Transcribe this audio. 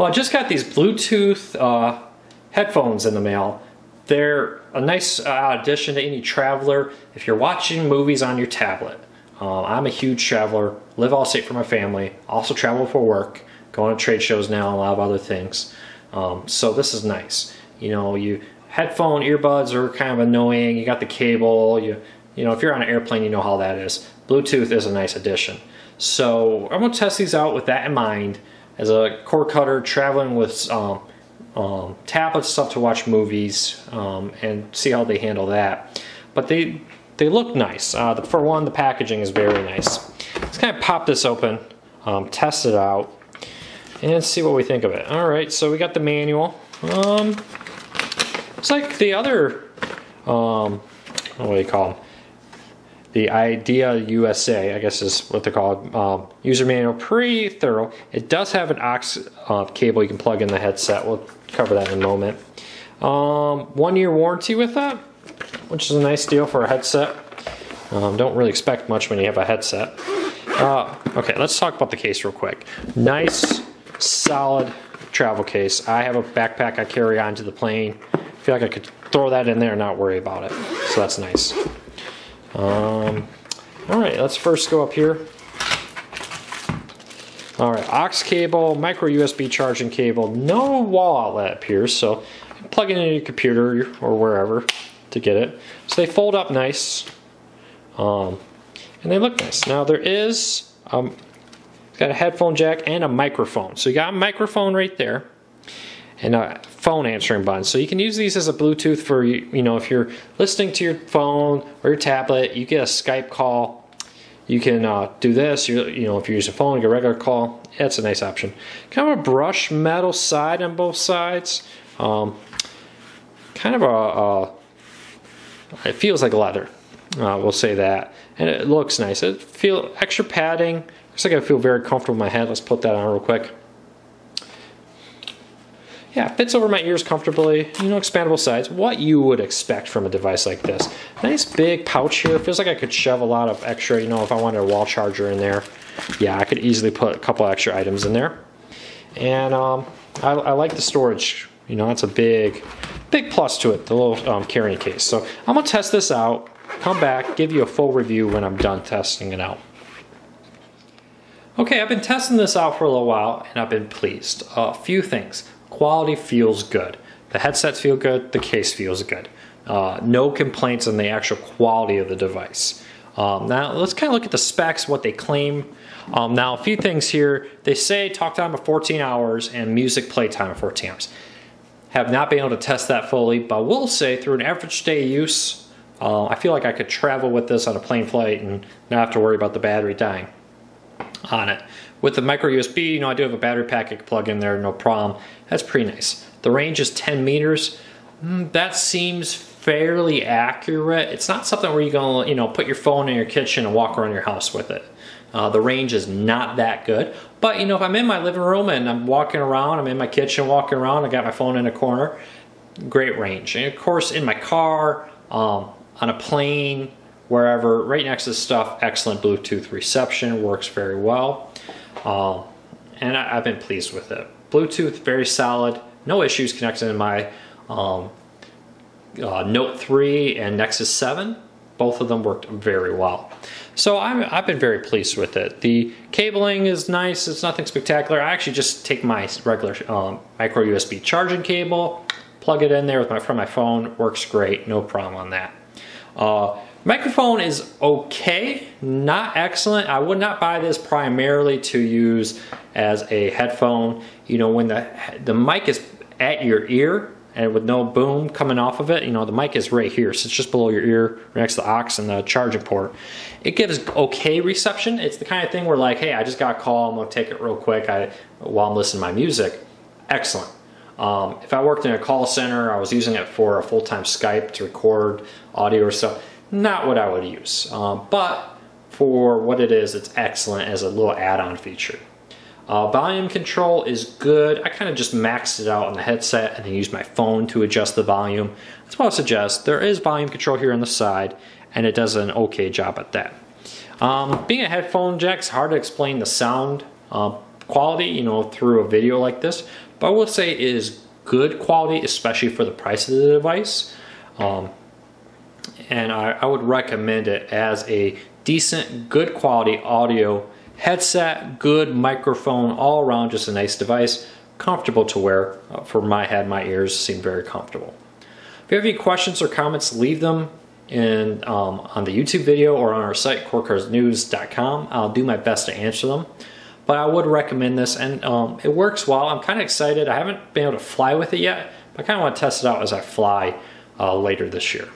Well, I just got these Bluetooth uh, headphones in the mail. They're a nice uh, addition to any traveler if you're watching movies on your tablet. Uh, I'm a huge traveler, live all state for my family, also travel for work, going to trade shows now, and a lot of other things. Um, so this is nice. You know, you headphone earbuds are kind of annoying. You got the cable. You you know, if you're on an airplane, you know how that is. Bluetooth is a nice addition. So I'm gonna test these out with that in mind. As a cord cutter, traveling with um, um, tablets, stuff to watch movies, um, and see how they handle that. But they they look nice. Uh, the, for one, the packaging is very nice. Let's kind of pop this open, um, test it out, and see what we think of it. All right, so we got the manual. Um, it's like the other, um, what do you call them? The Idea USA, I guess is what they're called. Um, user manual, pretty thorough. It does have an aux uh, cable you can plug in the headset. We'll cover that in a moment. Um, one year warranty with that, which is a nice deal for a headset. Um, don't really expect much when you have a headset. Uh, okay, let's talk about the case real quick. Nice, solid travel case. I have a backpack I carry onto the plane. I feel like I could throw that in there and not worry about it. So that's nice. Um, all right, let's first go up here. All right, aux cable, micro USB charging cable, no wall outlet appears, so plug it into your computer or wherever to get it. So they fold up nice, um, and they look nice. Now there is, um, got a headphone jack and a microphone. So you got a microphone right there and a phone answering button. So you can use these as a Bluetooth for, you know, if you're listening to your phone or your tablet, you get a Skype call. You can uh, do this, you, you know, if you use a phone, you get a regular call. That's a nice option. Kind of a brush metal side on both sides. Um, kind of a, a, it feels like leather. Uh, we'll say that. And it looks nice. It feel extra padding. Looks like I feel very comfortable in my head. Let's put that on real quick yeah, fits over my ears comfortably, you know, expandable sides, what you would expect from a device like this. Nice big pouch here, feels like I could shove a lot of extra, you know, if I wanted a wall charger in there, yeah, I could easily put a couple extra items in there. And um, I, I, like the storage, you know, that's a big, big plus to it, the little um, carrying case. So I'm gonna test this out, come back, give you a full review when I'm done testing it out. Okay, I've been testing this out for a little while and I've been pleased. A few things. Quality feels good. The headsets feel good, the case feels good. Uh, no complaints on the actual quality of the device. Um, now let's kind of look at the specs, what they claim. Um, now a few things here. They say talk time of 14 hours and music play time of 14 hours. Have not been able to test that fully, but will say through an average day use, uh, I feel like I could travel with this on a plane flight and not have to worry about the battery dying on it. With the micro USB, you know, I do have a battery pack I can plug in there, no problem. That's pretty nice. The range is 10 meters. Mm, that seems fairly accurate. It's not something where you're gonna, you know, put your phone in your kitchen and walk around your house with it. Uh, the range is not that good. But, you know, if I'm in my living room and I'm walking around, I'm in my kitchen walking around, I got my phone in a corner, great range. And of course, in my car, um, on a plane, wherever, right next to stuff, excellent Bluetooth reception, works very well. Um, and I, have been pleased with it. Bluetooth, very solid, no issues connecting to my um, uh, Note 3 and Nexus 7. Both of them worked very well. So i have been very pleased with it. The cabling is nice, it's nothing spectacular. I actually just take my regular um, micro USB charging cable, plug it in there with my, from my phone, works great, no problem on that. Uh, Microphone is okay, not excellent. I would not buy this primarily to use as a headphone. You know, when the, the mic is at your ear and with no boom coming off of it, you know, the mic is right here. So it's just below your ear next to the aux and the charging port. It gives okay reception. It's the kind of thing where like, hey, I just got a call, I'm gonna take it real quick I, while I'm listening to my music. Excellent. Um, if I worked in a call center, I was using it for a full-time Skype to record audio or stuff not what I would use, um, but for what it is, it's excellent as a little add-on feature. Uh, volume control is good. I kind of just maxed it out on the headset and then used my phone to adjust the volume. That's what I suggest. There is volume control here on the side and it does an okay job at that. Um, being a headphone jack, it's hard to explain the sound. Uh, quality, you know, through a video like this, but I will say it is good quality, especially for the price of the device. Um, and I, I would recommend it as a decent, good quality audio headset, good microphone, all around just a nice device, comfortable to wear. Uh, for my head, my ears seem very comfortable. If you have any questions or comments, leave them in um, on the YouTube video or on our site, cordcuttersnews.com. I'll do my best to answer them. But I would recommend this, and um, it works well. I'm kind of excited. I haven't been able to fly with it yet, but I kind of want to test it out as I fly uh, later this year.